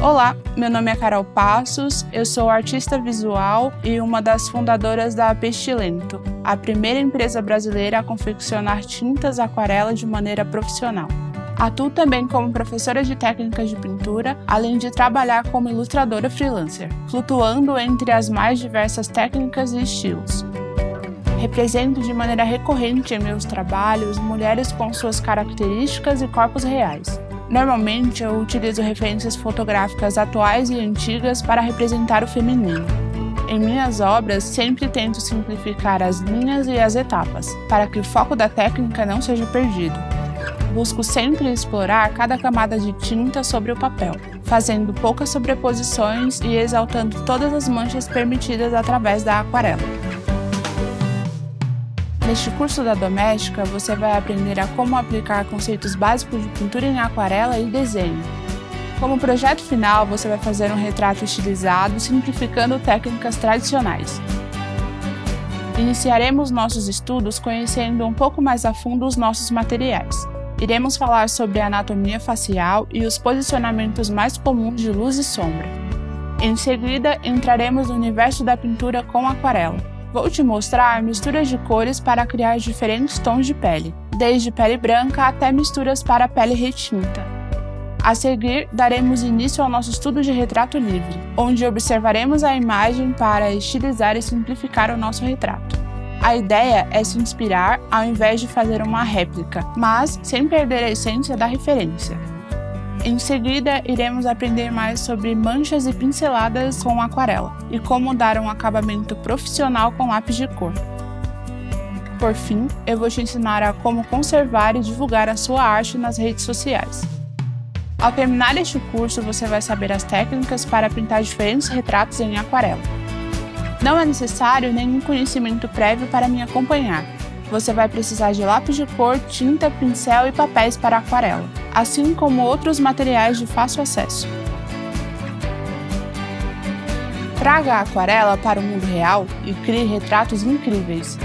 Olá, meu nome é Carol Passos, eu sou artista visual e uma das fundadoras da Pestilento, a primeira empresa brasileira a confeccionar tintas aquarela de maneira profissional. Atuo também como professora de técnicas de pintura, além de trabalhar como ilustradora freelancer, flutuando entre as mais diversas técnicas e estilos. Represento de maneira recorrente em meus trabalhos mulheres com suas características e corpos reais. Normalmente eu utilizo referências fotográficas atuais e antigas para representar o feminino. Em minhas obras, sempre tento simplificar as linhas e as etapas, para que o foco da técnica não seja perdido. Busco sempre explorar cada camada de tinta sobre o papel, fazendo poucas sobreposições e exaltando todas as manchas permitidas através da aquarela. Neste curso da Doméstica, você vai aprender a como aplicar conceitos básicos de pintura em aquarela e desenho. Como projeto final, você vai fazer um retrato estilizado, simplificando técnicas tradicionais. Iniciaremos nossos estudos conhecendo um pouco mais a fundo os nossos materiais. Iremos falar sobre a anatomia facial e os posicionamentos mais comuns de luz e sombra. Em seguida, entraremos no universo da pintura com aquarela Vou te mostrar misturas de cores para criar diferentes tons de pele, desde pele branca até misturas para pele retinta. A seguir, daremos início ao nosso estudo de retrato livre, onde observaremos a imagem para estilizar e simplificar o nosso retrato. A ideia é se inspirar ao invés de fazer uma réplica, mas sem perder a essência da referência. Em seguida, iremos aprender mais sobre manchas e pinceladas com aquarela e como dar um acabamento profissional com lápis de cor. Por fim, eu vou te ensinar a como conservar e divulgar a sua arte nas redes sociais. Ao terminar este curso, você vai saber as técnicas para pintar diferentes retratos em aquarela. Não é necessário nenhum conhecimento prévio para me acompanhar. Você vai precisar de lápis de cor, tinta, pincel e papéis para aquarela assim como outros materiais de fácil acesso. Traga a aquarela para o mundo real e crie retratos incríveis.